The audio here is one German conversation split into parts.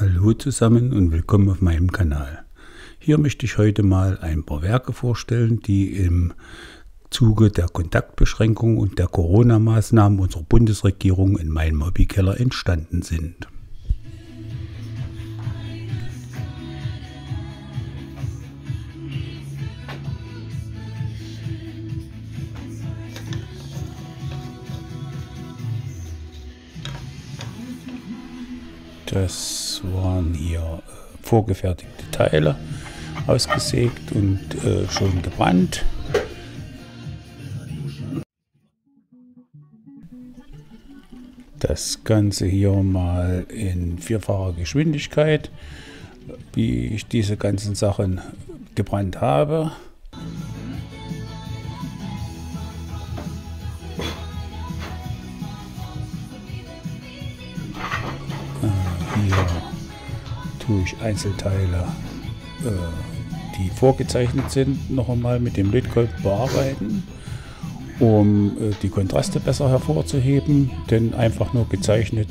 Hallo zusammen und willkommen auf meinem Kanal. Hier möchte ich heute mal ein paar Werke vorstellen, die im Zuge der Kontaktbeschränkung und der Corona-Maßnahmen unserer Bundesregierung in meinem Hobbykeller entstanden sind. Das waren hier äh, vorgefertigte Teile, ausgesägt und äh, schon gebrannt. Das Ganze hier mal in vierfacher Geschwindigkeit, wie ich diese ganzen Sachen gebrannt habe. Tue ich Einzelteile, äh, die vorgezeichnet sind, noch einmal mit dem Lötkolben bearbeiten, um äh, die Kontraste besser hervorzuheben, denn einfach nur gezeichnet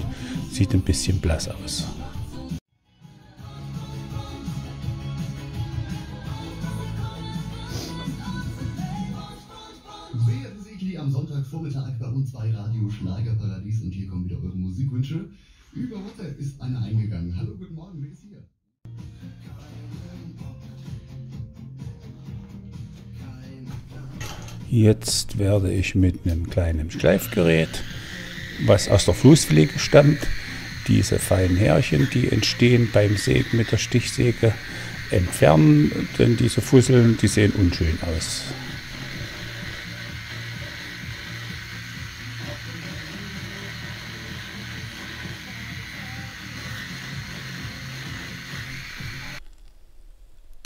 sieht ein bisschen blass aus. Werden die am Sonntagvormittag bei uns bei Radio Schlagerparadies und hier kommen wieder eure Musikwünsche. Ist einer eingegangen. Hallo, guten Morgen, wer ist hier? Jetzt werde ich mit einem kleinen Schleifgerät, was aus der Flusspflege stammt, diese feinen Härchen, die entstehen beim Sägen mit der Stichsäge, entfernen, denn diese Fusseln, die sehen unschön aus.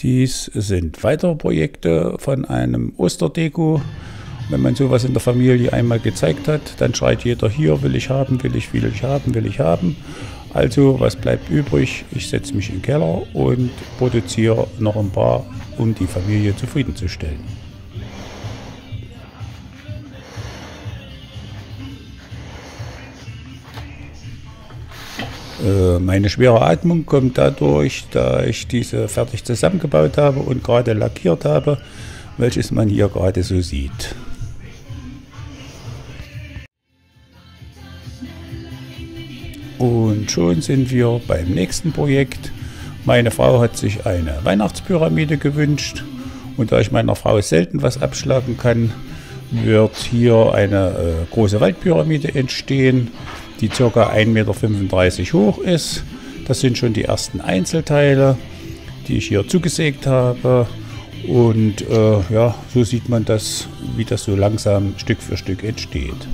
Dies sind weitere Projekte von einem Osterdeko. Wenn man sowas in der Familie einmal gezeigt hat, dann schreit jeder hier, will ich haben, will ich, will ich haben, will ich haben. Also, was bleibt übrig? Ich setze mich in den Keller und produziere noch ein paar, um die Familie zufriedenzustellen. Meine schwere Atmung kommt dadurch, da ich diese fertig zusammengebaut habe und gerade lackiert habe, welches man hier gerade so sieht. Und schon sind wir beim nächsten Projekt. Meine Frau hat sich eine Weihnachtspyramide gewünscht und da ich meiner Frau selten was abschlagen kann, wird hier eine äh, große Waldpyramide entstehen die ca. 1,35 Meter hoch ist. Das sind schon die ersten Einzelteile, die ich hier zugesägt habe. Und äh, ja, so sieht man das, wie das so langsam Stück für Stück entsteht.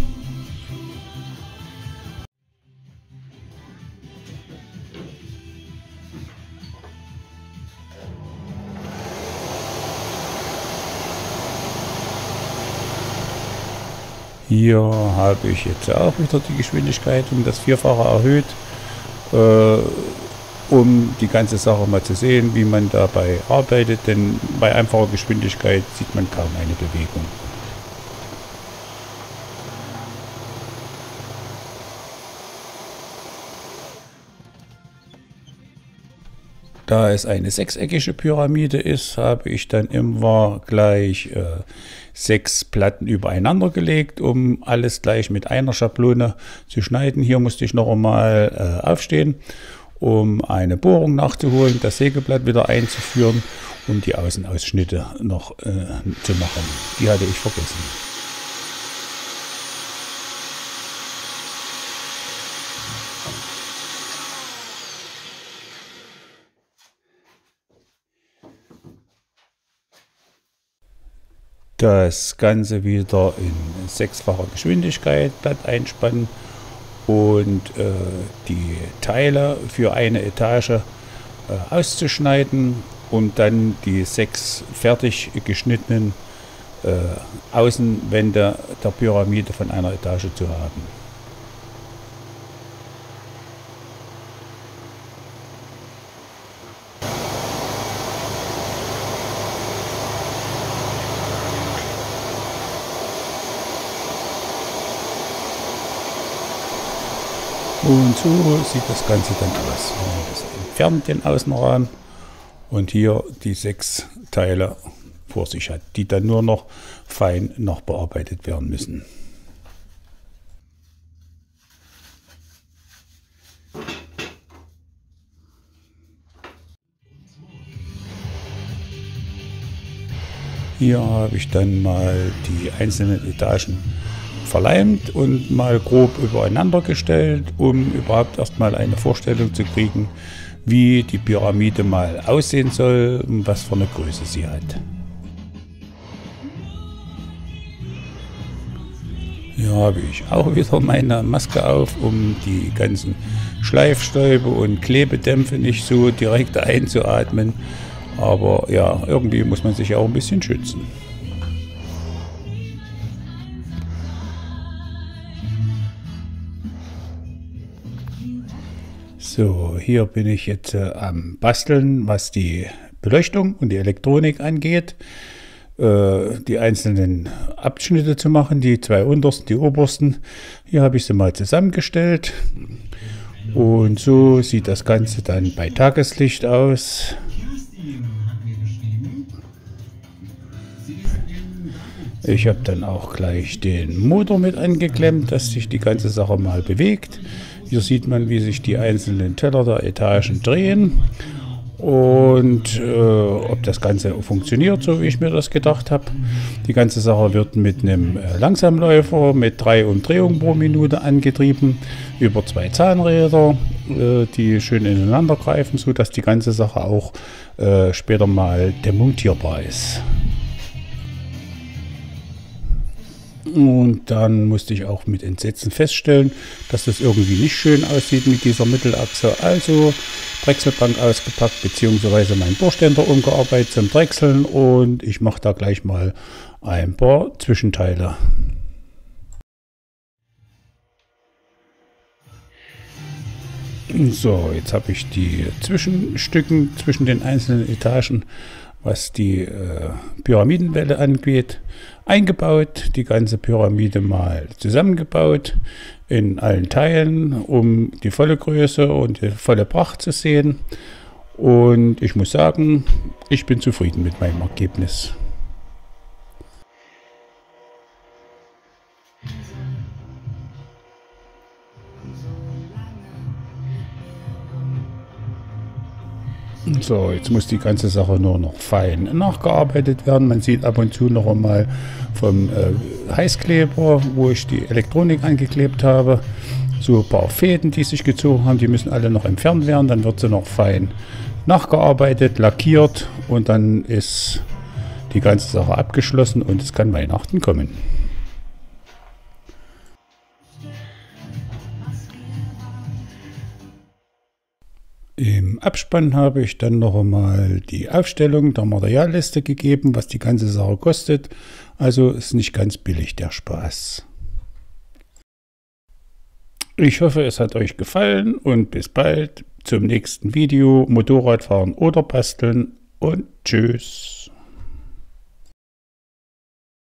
Hier habe ich jetzt auch wieder die Geschwindigkeit um das Vierfache erhöht, äh, um die ganze Sache mal zu sehen, wie man dabei arbeitet, denn bei einfacher Geschwindigkeit sieht man kaum eine Bewegung. Da es eine sechseckige Pyramide ist, habe ich dann immer gleich äh, sechs Platten übereinander gelegt, um alles gleich mit einer Schablone zu schneiden. Hier musste ich noch einmal äh, aufstehen, um eine Bohrung nachzuholen, das Sägeblatt wieder einzuführen und die Außenausschnitte noch äh, zu machen. Die hatte ich vergessen. Das Ganze wieder in sechsfacher Geschwindigkeit Blatt einspannen und äh, die Teile für eine Etage äh, auszuschneiden und dann die sechs fertig geschnittenen äh, Außenwände der Pyramide von einer Etage zu haben. Und so sieht das Ganze dann aus. Das entfernt den Außenrahmen und hier die sechs Teile vor sich hat, die dann nur noch fein nachbearbeitet werden müssen. Hier habe ich dann mal die einzelnen Etagen verleimt und mal grob übereinander gestellt, um überhaupt erstmal eine Vorstellung zu kriegen, wie die Pyramide mal aussehen soll und was für eine Größe sie hat. Hier habe ich auch wieder meine Maske auf, um die ganzen Schleifstäube und Klebedämpfe nicht so direkt einzuatmen. Aber ja, irgendwie muss man sich auch ein bisschen schützen. So, hier bin ich jetzt äh, am Basteln, was die Beleuchtung und die Elektronik angeht. Äh, die einzelnen Abschnitte zu machen, die zwei untersten, die obersten. Hier habe ich sie mal zusammengestellt. Und so sieht das Ganze dann bei Tageslicht aus. Ich habe dann auch gleich den Motor mit angeklemmt, dass sich die ganze Sache mal bewegt. Hier sieht man, wie sich die einzelnen Teller der Etagen drehen und äh, ob das Ganze funktioniert, so wie ich mir das gedacht habe. Die ganze Sache wird mit einem äh, Langsamläufer mit drei Umdrehungen pro Minute angetrieben über zwei Zahnräder, äh, die schön ineinander greifen, sodass die ganze Sache auch äh, später mal demontierbar ist. Und dann musste ich auch mit Entsetzen feststellen, dass das irgendwie nicht schön aussieht mit dieser Mittelachse. Also Drechselbank ausgepackt, beziehungsweise mein Bohrständer umgearbeitet zum Drechseln und ich mache da gleich mal ein paar Zwischenteile. So, jetzt habe ich die Zwischenstücken zwischen den einzelnen Etagen was die äh, Pyramidenwelle angeht, eingebaut, die ganze Pyramide mal zusammengebaut in allen Teilen, um die volle Größe und die volle Pracht zu sehen. Und ich muss sagen, ich bin zufrieden mit meinem Ergebnis. So, jetzt muss die ganze Sache nur noch fein nachgearbeitet werden. Man sieht ab und zu noch einmal vom äh, Heißkleber, wo ich die Elektronik angeklebt habe, so ein paar Fäden, die sich gezogen haben, die müssen alle noch entfernt werden. Dann wird sie noch fein nachgearbeitet, lackiert und dann ist die ganze Sache abgeschlossen und es kann Weihnachten kommen. Im Abspann habe ich dann noch einmal die Aufstellung der Materialliste gegeben, was die ganze Sache kostet. Also ist nicht ganz billig der Spaß. Ich hoffe, es hat euch gefallen und bis bald zum nächsten Video. Motorradfahren oder basteln und tschüss.